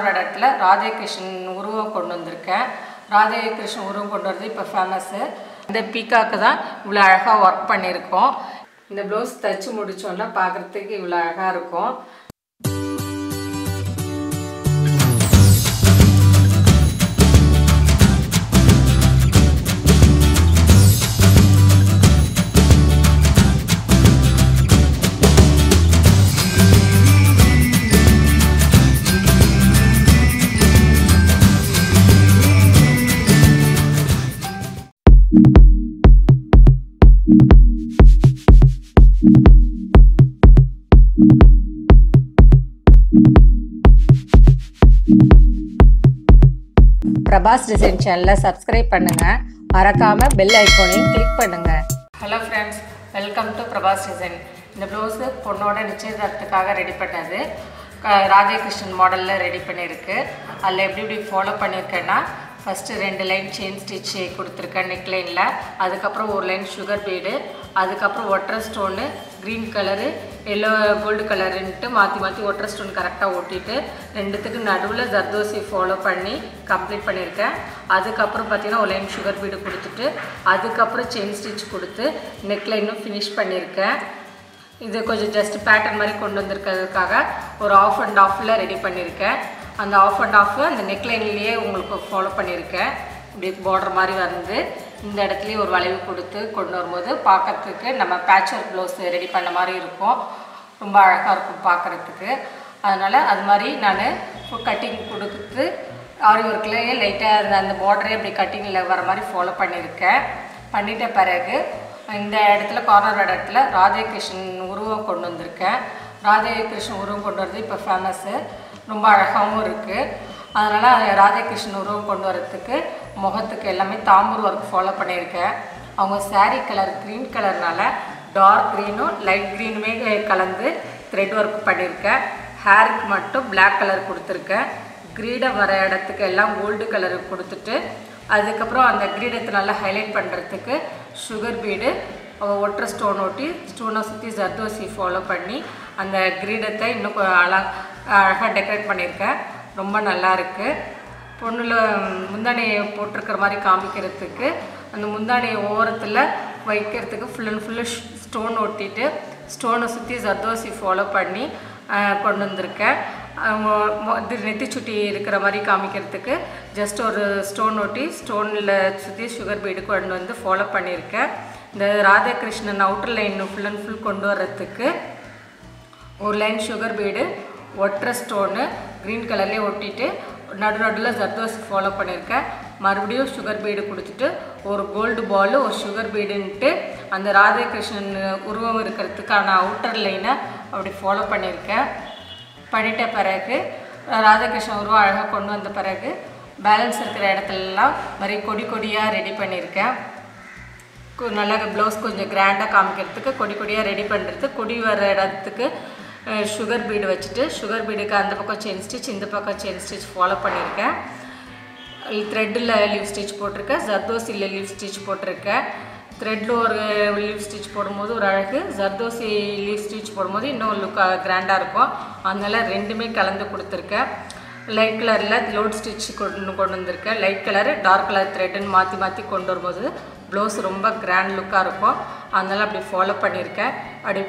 இடத்துல ராதேகிருஷ்ணன் உருவம் கொண்டு வந்திருக்கேன். ராதேகிருஷ்ணன் உருவம் கொண்டு வரது இப்போ ஃபேமஸ்ஸு இந்த பீக்காக்கு தான் இவ்வளோ அழகாக ஒர்க் பண்ணியிருக்கோம். இந்த ப்ளவுஸ் தைச்சி முடித்தோன்னா பார்க்குறதுக்கு இவ்வளோ அழகாக இருக்கும். பிரபாஸ் டிசைன் சேனலை சப்ஸ்கிரைப் பண்ணுங்கள் மறக்காமல் பெல் ஐக்கோனையும் கிளிக் பண்ணுங்கள் hello friends welcome to Prabhas design இந்த ப்ளவுஸு பொண்ணோட நிச்சயதார்த்தத்துக்காக ரெடி பண்ணது. க- மாடலில் ரெடி பண்ணியிருக்கு. அதில் எப்படி எப்படி ஃபாலோ பண்ணியிருக்கேன்னா ஃபஸ்ட்டு ரெண்டு லைன் செயின் ஸ்டிச் கொடுத்துருக்கேன் நெக்லைனில் அதுக்கப்புறம் ஒரு லைன் சுகர் பீடு அதுக்கப்புறம் ஒட்டரை stone green colour yellow gold கலருன்ட்டு மாற்றி மாற்றி ஒட்டரை ஸ்டோன் கரெக்டாக ஓட்டிட்டு ரெண்டுத்துக்கு நடுவில் ஜர்தோசி ஃபாலோ பண்ணி கம்ப்ளீட் பண்ணியிருக்கேன். அதுக்கப்புறம் பார்த்திங்கன்னா ஒரு லைன் சுகர் பீடு கொடுத்துட்டு அதுக்கப்புறம் செயின் ஸ்டிச் கொடுத்து நெக்லைனும் ஃபினிஷ் பண்ணியிருக்கேன். இது கொஞ்சம் ஜஸ்ட் பேட்டர்ன் மாதிரி கொண்டு வந்திருக்கிறதுக்காக ஒரு ஆஃப் அண்ட் ஆஃபில் ரெடி பண்ணியிருக்கேன். அந்த ஆஃப் அண்ட் ஆஃப் அந்த நெக்லைன்லேயே உங்களுக்கு ஃபாலோ பண்ணியிருக்கேன். இப்படி பார்டர் மாதிரி வந்து இந்த இடத்துலையும் ஒரு வளைவு கொடுத்து கொண்டு வரும்போது பார்க்கறதுக்கு நம்ம பேட்ச் ஒர்க் ப்ளவுஸ் ரெடி பண்ண மாதிரி இருக்கும். ரொம்ப அழகாக இருக்கும் பார்க்குறதுக்கு. அதனால் அது மாதிரி நான் கட்டிங் கொடுத்து ஆரி ஒர்க்லேயே லைட்டாக அந்த அந்த பார்டரே இப்படி கட்டிங்கில் வர மாதிரி ஃபாலோ பண்ணியிருக்கேன். பண்ணிட்ட பிறகு இந்த இடத்துல கார்னர் இடத்துல ராதே கிருஷ்ணன் உருவம் கொண்டு வந்திருக்கேன். ராதே கிருஷ்ணன் உருவம் கொண்டு வந்து இப்போ ஃபேமஸ்ஸு ரொம்ப அழகாகவும் இருக்குது அதனால் ராதாகிருஷ்ணன் உருவம் கொண்டு வரத்துக்கு முகத்துக்கு எல்லாமே தாம்பூர் ஒர்க் ஃபாலோ பண்ணியிருக்கேன். அவங்க சாரீ கலர் க்ரீன் கலர்னால் டார்க் க்ரீனும் லைட் க்ரீனுமே கலந்து த்ரெட் ஒர்க் பண்ணியிருக்கேன். ஹேருக்கு மட்டும் பிளாக் கலர் கொடுத்துருக்கேன். க்ரீடை வர இடத்துக்கு எல்லாம் கோல்டு கலர் கொடுத்துட்டு அதுக்கப்புறம் அந்த கிரீடத்தை நல்லா ஹைலைட் பண்ணுறதுக்கு சுகர் பீடு ஒற்றை ஸ்டோன் ஒட்டி ஸ்டோனை சுற்றி ஜர்தோசி ஃபாலோ பண்ணி அந்த கிரீடத்தை இன்னும் அழ அழகாக டெக்கரேட் பண்ணியிருக்கேன் ரொம்ப நல்லா இருக்குது பொண்ணில் முந்தானையை போட்டிருக்கிற மாதிரி காமிக்கிறதுக்கு அந்த முந்தானையை ஓரத்தில் வைக்கிறதுக்கு ஃபுல் அண்ட் ஃபுல்லு ஸ்டோன் ஒட்டிட்டு ஸ்டோனை சுற்றி ஜர்தோசி ஃபாலோ பண்ணி கொண்டு வந்திருக்கேன் இது நெத்தி சுட்டி இருக்கிற மாதிரி காமிக்கிறதுக்கு ஜஸ்ட் ஒரு ஸ்டோன் ஒட்டி ஸ்டோனில் சுற்றி சுகர் பீடு கொண்டு வந்து ஃபாலோ பண்ணியிருக்கேன் இந்த Radhakrishnan outer line full and full கொண்டு வர்றதுக்கு ஒரு லைன் சுகர் பீடு ஒற்றை ஸ்டோனு க்ரீன் கலர்லேயே ஒட்டிட்டு நடு நடுவில் ஜர்தோஸ் ஃபாலோ பண்ணியிருக்கேன் மறுபடியும் சுகர் பீடு கொடுத்துட்டு ஒரு கோல்டு பாலு ஒரு சுகர் பீடுன்ட்டு அந்த ராதாகிருஷ்ணன் உருவம் இருக்கிறதுக்கான அவுட்டர் லைனை அப்படி ஃபாலோ பண்ணியிருக்கேன் பண்ணிட்ட பிறகு ராதாகிருஷ்ணன் உருவம் அழகாக கொண்டு வந்த பிறகு பேலன்ஸ் இருக்கிற இடத்துலலாம் மாதிரி கொடி கொடியாக ரெடி பண்ணியிருக்கேன் நல்லா ப்ளவுஸ் கொஞ்சம் கிராண்டாக காமிக்கிறதுக்கு கொடி கொடியாக ரெடி பண்ணுறது கொடி வர இடத்துக்கு சுகர் பீடு வச்சுட்டு சுகர் பீடுக்கு அந்த பக்கம் செயின் ஸ்டிச் இந்த பக்கம் செயின் ஸ்டிச் ஃபாலோ பண்ணியிருக்கேன். த்ரெட்டில் லீவ் ஸ்டிச் போட்டிருக்கேன். ஜர்தோசியில் லீவ் ஸ்டிச் போட்டிருக்கேன். த்ரெட்டில் ஒரு லீவ் ஸ்டிச் போடும்போது ஒரு அழகு. ஜர்தோசி லீவ் ஸ்டிச் போடும்போது இன்னும் லுக் கிராண்டாக இருக்கும். அதனால் ரெண்டுமே கலந்து கொடுத்துருக்கேன். லைட் கலரில் லோட் ஸ்டிச் கொண்டு கொண்டு வந்திருக்கேன். லைட் கலர் டார்க் கலர் த்ரெட்டுன்னு மாற்றி மாற்றி கொண்டு வரும்போது ப்ளவுஸ் ரொம்ப கிராண்ட் லுக்காக இருக்கும். அதனால் அப்படி ஃபாலோ பண்ணியிருக்கேன். அப்படி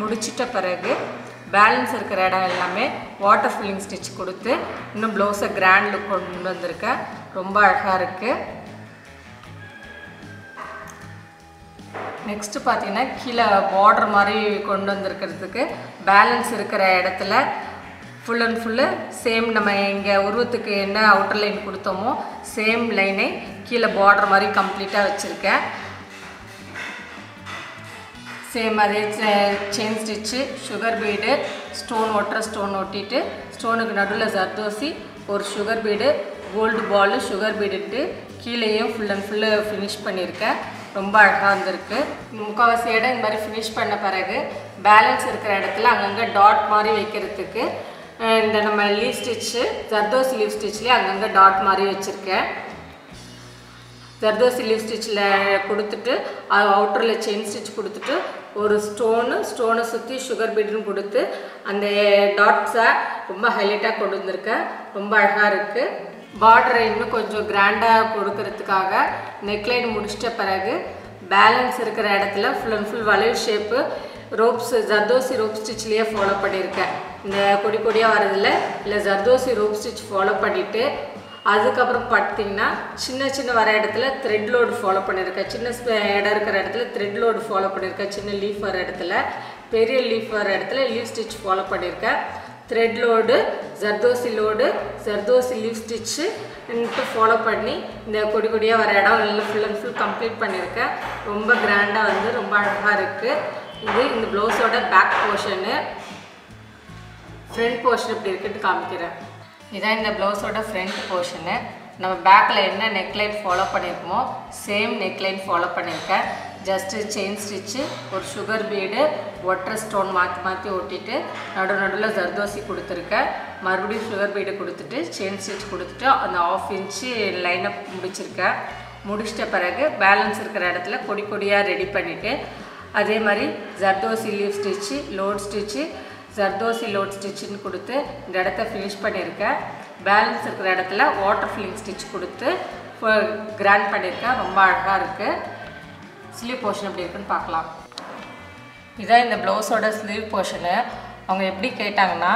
முடிச்சிட்ட பிறகு பேலன்ஸ் இருக்கிற இடம் எல்லாமே வாட்டர் ஃபில்லிங் ஸ்டிச் கொடுத்து இன்னும் ப்ளவுஸை கிராண்ட் லுக் கொண்டு வந்திருக்கேன் ரொம்ப அழகாக இருக்குது நெக்ஸ்ட்டு பார்த்தீங்கன்னா கீழே பார்டர் மாதிரி கொண்டு வந்திருக்கிறதுக்கு பேலன்ஸ் இருக்கிற இடத்துல ஃபுல் அண்ட் ஃபுல்லு சேம் நம்ம இங்கே உருவத்துக்கு என்ன அவுட்டர் லைன் கொடுத்தோமோ சேம் லைனை கீழே பார்டர் மாதிரி கம்ப்ளீட்டாக வச்சுருக்கேன். சேம் அதே chain stitch sugar bead stone ஒட்டுற ஸ்டோன் ஒட்டிட்டு ஸ்டோனுக்கு நடுவில் ஜர்தோசி ஒரு sugar bead gold ball sugar பீடுட்டு கீழேயும் ஃபுல் அண்ட் ஃபுல்லு ஃபினிஷ் பண்ணியிருக்கேன். ரொம்ப அழகாக வந்திருக்கு. முக்கால்வாசி இடம் இந்த மாதிரி ஃபினிஷ் பண்ண பிறகு பேலன்ஸ் இருக்கிற இடத்துல அங்கங்கே டாட் மாதிரி வைக்கிறதுக்கு இந்த நம்ம லீவ் ஸ்டிச்சு ஜர்தோசி லீவ் ஸ்டிச்லேயே அங்கங்கே டாட் மாதிரி வச்சுருக்கேன். ஜர்தோசி லீவ் ஸ்டிச்சில் கொடுத்துட்டு அது அவுட்டரில் செயின் ஸ்டிச் கொடுத்துட்டு ஒரு ஸ்டோனு ஸ்டோனை சுற்றி சுகர் பீட்னு கொடுத்து அந்த டாட்ஸை ரொம்ப ஹைலைட்டாக கொண்டு வந்திருக்கேன் ரொம்ப அழகாக இருக்குது பார்டரை இன்னும் கொஞ்சம் கிராண்டாக கொடுக்கறதுக்காக நெக்லைன் முடிச்சிட்ட பிறகு பேலன்ஸ் இருக்கிற இடத்துல ஃபுல் அண்ட் ஃபுல் வளைவு ஷேப்பு ரோப்ஸ் ஜர்தோசி ரோப் ஸ்டிச்லேயே ஃபாலோ பண்ணியிருக்கேன் இந்த கொடி கொடியாக வரதில்ல இல்லை ஜர்தோசி ரோப் ஸ்டிச் ஃபாலோ பண்ணிவிட்டு அதுக்கப்புறம் பார்த்தீங்கன்னா சின்ன சின்ன வர இடத்துல த்ரெட் லோடு ஃபாலோ பண்ணியிருக்கேன் சின்ன இடம் இருக்கிற இடத்துல த்ரெட் லோடு ஃபாலோ பண்ணியிருக்கேன் சின்ன லீஃப் வர இடத்துல பெரிய லீஃப் வர இடத்துல லீஃப் ஸ்டிச் ஃபாலோ பண்ணியிருக்கேன் thread load zardozi load zardozi leaf stitch follow பண்ணி இந்த கொடி கொடியாக வர இடம் எல்லாம் ஃபுல் அண்ட் ஃபுல் கம்ப்ளீட் பண்ணியிருக்கேன் ரொம்ப கிராண்டாக வந்து ரொம்ப அழகாக இருக்குது இது இந்த ப்ளவுஸோட பேக் போர்ஷனு ஃப்ரண்ட் போர்ஷன் இப்படி இருக்குன்னு காமிக்கிறேன். இதான் இந்த ப்ளவுஸோட ஃப்ரண்ட் போர்ஷனு நம்ம பேக்கில் என்ன நெக்லைன் ஃபாலோ பண்ணியிருக்கோமோ சேம் நெக்லைன் ஃபாலோ பண்ணியிருக்கேன் ஜஸ்ட்டு செயின் ஸ்டிச்சு ஒரு சுகர் பீடு ஒட்டர் ஸ்டோன் மாற்றி மாற்றி ஒட்டிட்டு நடு நடுவில் ஜர்தோசி கொடுத்துருக்கேன். மறுபடியும் சுகர் பீடு கொடுத்துட்டு செயின் ஸ்டிச் கொடுத்துட்டு அந்த ஆஃப் இன்ச்சு லைனை முடிச்சிருக்கேன். முடிச்சிட்ட பிறகு பேலன்ஸ் இருக்கிற இடத்துல கொடி கொடியாக ரெடி பண்ணிவிட்டு அதே மாதிரி zardozi leaf stitch load stitch zardozi load ஸ்டிச்சுன்னு கொடுத்து இந்த இடத்த ஃபினிஷ் பண்ணியிருக்கேன். பேலன்ஸ் இருக்கிற இடத்துல வாட்டர் ஃபில்லிங் ஸ்டிச் கொடுத்து கிராண்ட் பண்ணியிருக்கேன். ரொம்ப அழகாக இருக்குது ஸ்லீவ் போர்ஷன் எப்படி இருக்குன்னு பார்க்கலாம். இதான் இந்த ப்ளவுஸோட ஸ்லீவ் போர்ஷனு அவங்க எப்படி கேட்டாங்கன்னா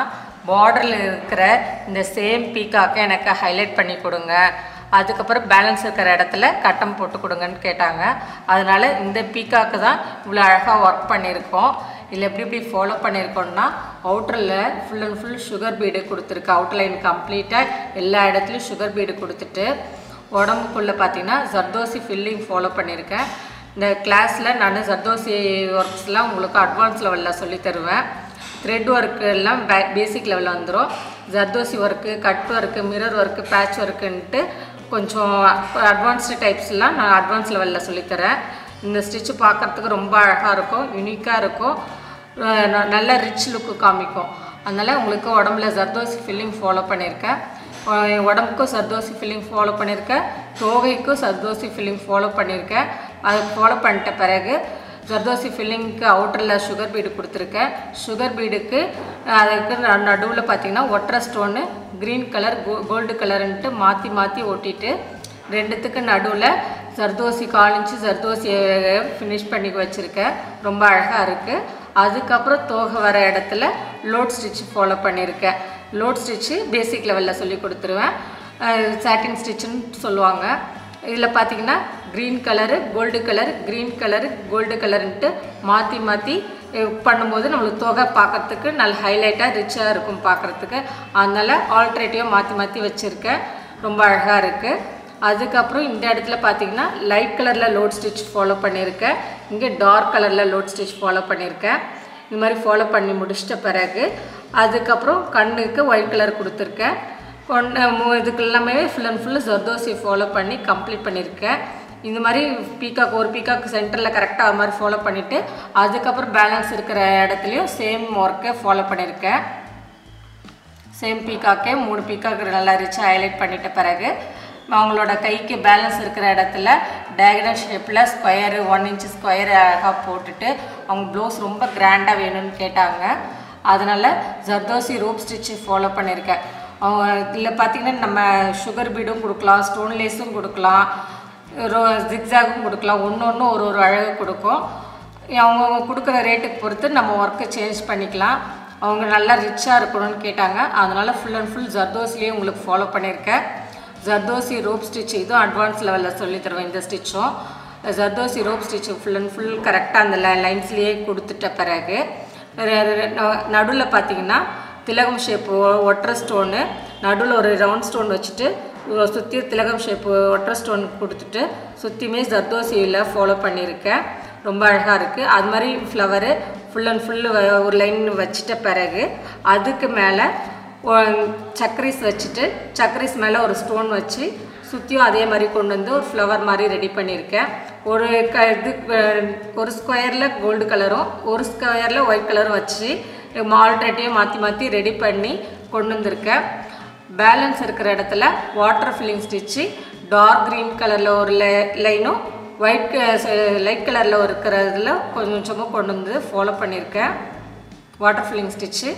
பார்டரில் இருக்கிற இந்த சேம் பீக்காக்க எனக்கு ஹைலைட் பண்ணி கொடுங்க. அதுக்கப்புறம் பேலன்ஸ் இருக்கிற இடத்துல கட்டம் போட்டு கொடுங்கன்னு கேட்டாங்க. அதனால் இந்த பீக்காக்கு தான் இவ்வளோ அழகாக ஒர்க் பண்ணியிருக்கோம். இதில் எப்படி எப்படி ஃபாலோ பண்ணியிருக்கோம்னா அவுட்டரில் full and full sugar bead கொடுத்துருக்கு. அவுட்லைன் கம்ப்ளீட்டாக எல்லா இடத்துலையும் சுகர் பீடு கொடுத்துட்டு உடம்புக்குள்ளே பார்த்தீங்கன்னா ஜர்தோசி ஃபில்லிங் ஃபாலோ பண்ணியிருக்கேன் இந்த கிளாஸில் நான் ஜர்தோசி ஒர்க்ஸ்லாம் உங்களுக்கு அட்வான்ஸ் லெவலில் சொல்லித் தருவேன். த்ரெட் ஒர்க்கு எல்லாம் பே பேசிக் லெவலில் வந்துடும் zardozi work cut work mirror work patch ஒர்க்குன்ட்டு கொஞ்சம் அட்வான்ஸ்டு டைப்ஸ்லாம் நான் அட்வான்ஸ் லெவலில் சொல்லித்தரேன் இந்த ஸ்டிச்சு பார்க்குறதுக்கு ரொம்ப அழகாக இருக்கும் யூனிக்காக இருக்கும். நல்ல ரிச் லுக்கு காமிக்கும். அதனால் உங்களுக்கு உடம்புல ஜர்தோசி ஃபில்லிங் ஃபாலோ பண்ணியிருக்கேன் உடம்புக்கும் சர்தோசி ஃபில்லிங் ஃபாலோ பண்ணியிருக்கேன் தோகைக்கும் சர்தோசி ஃபில்லிங் ஃபாலோ பண்ணியிருக்கேன் அது ஃபாலோ பண்ணிட்ட பிறகு ஜர்தோசி ஃபில்லிங்க்கு அவுட்டரில் சுகர் பீடு கொடுத்துருக்கேன். சுகர் பீடுக்கு அதுக்கு நடுவில் பார்த்தீங்கன்னா ஒற்றை ஸ்டோனு க்ரீன் கலர் கோ கோல்டு கலருன்ட்டு மாற்றி மாற்றி ஒட்டிட்டு ரெண்டுத்துக்கு நடுவில் ஜர்தோசி காலிஞ்சு ஜர்தோசியை ஃபினிஷ் பண்ணி வச்சுருக்கேன். ரொம்ப அழகாக இருக்குது அதுக்கப்புறம் தோகை வர இடத்துல லோட் ஸ்டிச் ஃபாலோ பண்ணியிருக்கேன். லோட் ஸ்டிச்சு பேசிக் லெவலில் சொல்லி கொடுத்துருவேன். சாட்டின் ஸ்டிச்சுன்னு சொல்லுவாங்க. இதில் பார்த்தீங்கன்னா green colour gold colour green colour gold கலருன்ட்டு மாற்றி மாற்றி பண்ணும்போது நம்மளுக்கு தொகை பார்க்கறதுக்கு நல்ல ஹைலைட்டாக ரிச்சாக இருக்கும் பார்க்குறதுக்கு அதனால் ஆல்ட்ரேட்டிவாக மாற்றி மாற்றி வச்சுருக்கேன். ரொம்ப அழகாக இருக்குது அதுக்கப்புறம் இந்த இடத்துல பார்த்தீங்கன்னா லைட் கலரில் லோட் ஸ்டிச் ஃபாலோ பண்ணியிருக்கேன். இங்கே டார்க் கலரில் லோட் ஸ்டிச் ஃபாலோ பண்ணியிருக்கேன். இந்த மாதிரி ஃபாலோ பண்ணி முடிச்சிட்ட பிறகு அதுக்கப்புறம் கண்ணுக்கு ஒயிட் கலர் கொடுத்துருக்கேன். கொண்டு இதுக்கு எல்லாமே full and full zardozi follow பண்ணி கம்ப்ளீட் பண்ணியிருக்கேன். இந்த மாதிரி பீக்காக் ஒரு பீக்காக் சென்டரில் கரெக்டாக அது மாதிரி ஃபாலோ பண்ணிவிட்டு அதுக்கப்புறம் பேலன்ஸ் இருக்கிற இடத்துலையும் சேம் ஒர்க்கை ஃபாலோ பண்ணியிருக்கேன். சேம் பீக்காக்கே மூணு பீக்காக்கு நல்லா ரிச்சாக ஹைலைட் பண்ணிட்ட பிறகு அவங்களோட கைக்கு பேலன்ஸ் இருக்கிற இடத்துல டயகனல் ஷேப்பில் ஸ்கொயரு ஒன் இன்ச் ஸ்கொயர் அழகாக போட்டுட்டு அவங்க ப்ளவுஸ் ரொம்ப கிராண்டாக வேணும்னு கேட்டாங்க. அதனால் ஜர்தோசி ரூப் ஸ்டிச்சு ஃபாலோ பண்ணியிருக்கேன் அவங்க இதில் பார்த்தீங்கன்னா நம்ம சுகர் பீடும் கொடுக்கலாம் ஸ்டோன் லேஸும் கொடுக்கலாம் ரோ ஜிக்ஸாகும் கொடுக்கலாம் ஒன்று ஒன்று ஒரு ஒரு அழகு கொடுக்கும். அவங்கவுங்க கொடுக்குற ரேட்டுக்கு பொறுத்து நம்ம ஒர்க்கை சேஞ்ச் பண்ணிக்கலாம். அவங்க நல்லா ரிச்சாக இருக்கணும்னு கேட்டாங்க. அதனால் ஃபுல் அண்ட் ஃபுல் ஜர்தோஸ்லேயே உங்களுக்கு ஃபாலோ பண்ணியிருக்கேன் ஜர்தோசி ரோப் ஸ்டிச் இதுவும் அட்வான்ஸ் லெவலில் சொல்லி தருவேன் இந்த ஸ்டிச்சும் zardozi rope stitch full and full கரெக்டாக அந்த லைன்ஸ்லேயே கொடுத்துட்ட பிறகு நடுவில் பார்த்தீங்கன்னா திலகம் ஷேப்பு ஒட்டர் ஸ்டோனு நடுவில் ஒரு ரவுண்ட் ஸ்டோன் வச்சுட்டு சுற்றி திலகம் ஷேப்பு ஒட்டர் ஸ்டோன் கொடுத்துட்டு சுற்றியுமே ஜர்தோசியில் ஃபாலோ பண்ணியிருக்கேன். ரொம்ப அழகாக இருக்குது அது மாதிரி ஃப்ளவரு ஃபுல் அண்ட் ஃபுல்லு ஒரு லைன் வச்சிட்ட பிறகு அதுக்கு மேலே சக்கரிஸ் வச்சுட்டு சக்கரிஸ் மேலே ஒரு ஸ்டோன் வச்சு சுற்றியும் அதே மாதிரி கொண்டு வந்து ஒரு ஃப்ளவர் மாதிரி ரெடி பண்ணியிருக்கேன். ஒரு க இது ஒரு ஸ்கொயரில் கோல்டு கலரும் ஒரு ஸ்கொயரில் ஒயிட் கலரும் வச்சு மால்ட்ரெட்டையும் மாற்றி மாற்றி ரெடி பண்ணி கொண்டு வந்திருக்கேன். பேலன்ஸ் இருக்கிற இடத்துல water filling stitch dark green கலரில் ஒரு லைனும் ஒயிட் லைட் கலரில் இருக்கிறதுல கொஞ்சம் கொஞ்சமாக கொண்டு வந்து ஃபாலோ பண்ணியிருக்கேன். வாட்டர் ஃபில்லிங் ஸ்டிச்சு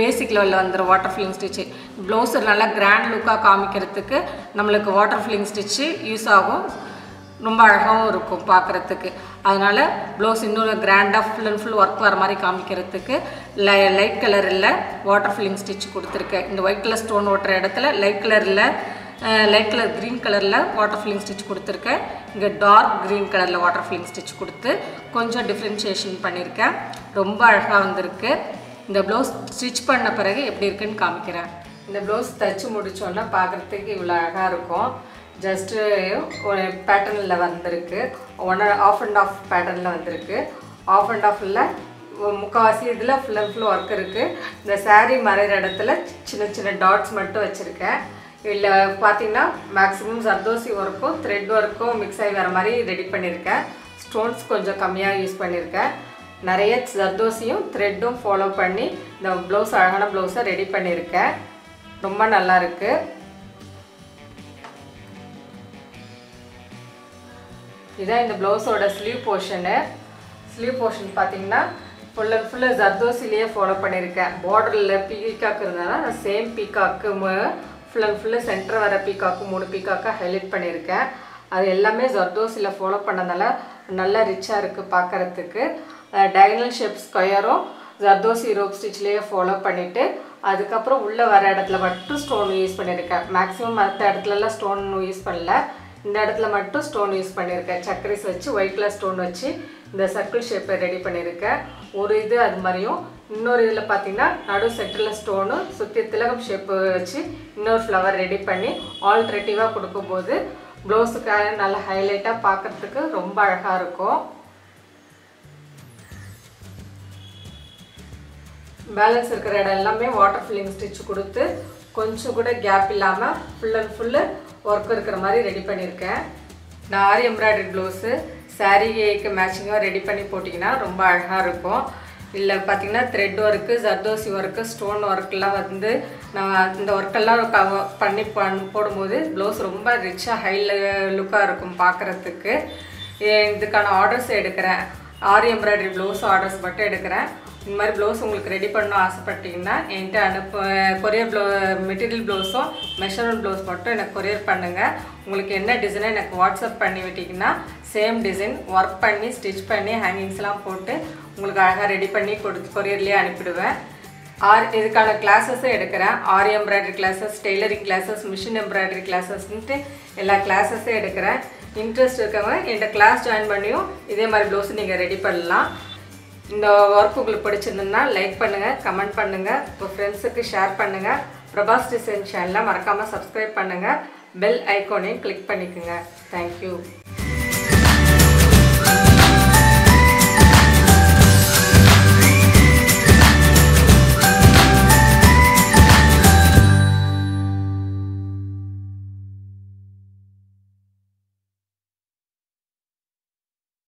பேசிக் லெவலில் வந்துடும் வாட்டர் ஃபில்லிங் ஸ்டிச்சு ப்ளவுஸு நல்லா கிராண்ட் லுக்காக காமிக்கிறதுக்கு நம்மளுக்கு வாட்டர் ஃபில்லிங் ஸ்டிச்சு யூஸ் ஆகும். ரொம்ப அழகாகவும் இருக்கும் பார்க்குறதுக்கு. அதனால் ப்ளவுஸ் இன்னொரு கிராண்டாக ஃபுல் அண்ட் ஃபுல் ஒர்க் வர மாதிரி காமிக்கிறதுக்கு லை லைட் கலரில் வாட்டர் ஃபில்லிங் ஸ்டிச் கொடுத்துருக்கேன். இந்த ஒயிட் கலர் ஸ்டோன் ஓட்டுற இடத்துல லைட் கலரில் லைட் கலர் க்ரீன் கலரில் வாட்டர் ஃபில்லிங் ஸ்டிச் கொடுத்துருக்கேன். இங்கே டார்க் க்ரீன் கலரில் வாட்டர் ஃபில்லிங் ஸ்டிச் கொடுத்து கொஞ்சம் டிஃப்ரென்ஷியேஷன் பண்ணியிருக்கேன் ரொம்ப அழகாக வந்திருக்கு. இந்த ப்ளவுஸ் ஸ்டிச் பண்ண பிறகு எப்படி இருக்குன்னு காமிக்கிறேன். இந்த ப்ளவுஸ் தைச்சு முடித்தோன்னா பார்க்குறதுக்கு இவ்வளோ அழகாக இருக்கும். ஜஸ்ட்டு ஒரு பேட்டர்னில் வந்திருக்கு. ஒன் ஆஃப் அண்ட் ஆஃப் பேட்டர்னில் வந்திருக்கு. ஆஃப் அண்ட் ஆஃபில் முக்கால்வாசி இதில் ஃபுல் அண்ட் ஃபுல் ஒர்க் இருக்குது இந்த சாரீ மறைகிற இடத்துல சின்ன சின்ன டாட்ஸ் மட்டும் வச்சுருக்கேன். இதில் பார்த்தீங்கன்னா மேக்ஸிமம் சர்தோசி ஒர்க்கும் த்ரெட் ஒர்க்கும் மிக்ஸ் ஆகி வர மாதிரி ரெடி பண்ணியிருக்கேன். ஸ்டோன்ஸ் கொஞ்சம் கம்மியாக யூஸ் பண்ணியிருக்கேன். நிறைய ஜர்தோசியும் த்ரெட்டும் ஃபாலோ பண்ணி இந்த ப்ளவுஸ் அழகான ப்ளவுஸை ரெடி பண்ணியிருக்கேன். ரொம்ப நல்லா இருக்கு. இதான் இந்த ப்ளவுஸோட ஸ்லீவ் போர்ஷனு ஸ்லீவ் போர்ஷன் பார்த்தீங்கன்னா ஃபுல் அண்ட் ஜர்தோசிலேயே ஃபாலோ பண்ணியிருக்கேன். பார்டரில் பீகாக் இருந்ததுனால நான் same peacock full and full centre வர பீக்காக்கு மூணு பீக்காக்காக ஹைலைட் பண்ணியிருக்கேன். அது எல்லாமே ஜர்தோசியில் ஃபாலோ பண்ணதால நல்லா ரிச்சாக இருக்குது பார்க்குறதுக்கு. டயகனல் ஷேப் ஸ்கொயரும் ஜர்தோசி ரோப் ஸ்டிச்லேயே ஃபாலோ பண்ணிவிட்டு அதுக்கப்புறம் உள்ளே வர இடத்துல மட்டும் ஸ்டோன் யூஸ் பண்ணியிருக்கேன் மேக்ஸிமம் மற்ற இடத்துலலாம் ஸ்டோன் யூஸ் பண்ணல. இந்த இடத்துல மட்டும் ஸ்டோன் யூஸ் பண்ணியிருக்கேன் சக்கரிஸ் வச்சு ஒயிட் கலர் ஸ்டோன் வச்சு இந்த சர்க்கிள் ஷேப்பை ரெடி பண்ணியிருக்கேன் ஒரு இது அது மாதிரியும். இன்னொரு இதில் பார்த்தீங்கன்னா நடு சென்டரில் ஸ்டோனு சுற்றி திலகம் ஷேப்பு வச்சு இன்னொரு ஃப்ளவர் ரெடி பண்ணி ஆல்ட்ரேட்டிவாக கொடுக்கும்போது ப்ளவுஸுக்காக நல்லா ஹைலைட்டாக பார்க்குறதுக்கு ரொம்ப அழகாக இருக்கும். பேலன்ஸ் இருக்கிற இடம் எல்லாமே வாட்டர் ஃபில்லிங் ஸ்டிச் கொடுத்து கொஞ்சம் கூட கேப் இல்லாமல் ஃபுல் அண்ட் ஃபுல்லு ஒர்க் இருக்கிற மாதிரி ரெடி பண்ணியிருக்கேன். நான் ஆரி எம்ப்ராய்டரி ப்ளவுஸு சாரீக்கு மேட்சிங்காக ரெடி பண்ணி போட்டிங்கன்னா ரொம்ப அழகாக இருக்கும். இல்லை பார்த்தீங்கன்னா thread work zardozi work stone ஒர்க்கெலாம் வந்து நான் இந்த ஒர்க்கெல்லாம் கவ- பண்ணி பண் போடும்போது ப்ளவுஸ் ரொம்ப ரிச்சாக ஹை லுக்காக இருக்கும் பார்க்குறதுக்கு இதுக்கான ஆர்டர்ஸ் எடுக்கிறேன். ஆரி எம்ப்ராய்டரி ப்ளவுஸ் ஆர்டர்ஸ் மட்டும் எடுக்கிறேன். இந்த மாதிரி ப்ளவுஸ் உங்களுக்கு ரெடி பண்ணணும் ஆசைப்பட்டீங்கன்னா என்கிட்ட அனுப்ப கொரியர் ப்ளவு மெட்டீரியல் ப்ளவுஸும் மெஷர்மெண்ட் ப்ளவுஸ் மட்டும் எனக்கு கொரியர் பண்ணுங்கள் உங்களுக்கு என்ன டிசைனை எனக்கு வாட்ஸ்அப் பண்ணி விட்டிங்கன்னா சேம் டிசைன் ஒர்க் பண்ணி ஸ்டிச் பண்ணி ஹேங்கிங்ஸ்லாம் போட்டு உங்களுக்கு அழகாக ரெடி பண்ணி கொடுத்து கொரியர்லேயே அனுப்பிடுவேன். ஆர் இதுக்கான கிளாஸஸும் எடுக்கிறேன். Aari embroidery classes tailoring classes machine embroidery கிளாஸஸ்ன்ட்டு எல்லா கிளாஸஸும் எடுக்கிறேன். இன்ட்ரெஸ்ட் இருக்கவங்க என்கிட்ட கிளாஸ் ஜாயின் பண்ணியும் இதே மாதிரி ப்ளவுஸ் நீங்கள் ரெடி பண்ணலாம். இந்த ஒர்க் உங்களுக்கு பிடிச்சிருந்ததுன்னா லைக் பண்ணுங்கள் கமெண்ட் பண்ணுங்கள் உங்கள் ஃப்ரெண்ட்ஸுக்கு ஷேர் பண்ணுங்கள் பிரபாஸ் டிசைன் சேனலை மறக்காமல் சப்ஸ்கிரைப் பண்ணுங்கள் பெல் ஐக்கோனையும் கிளிக் பண்ணிக்கோங்க. Thank you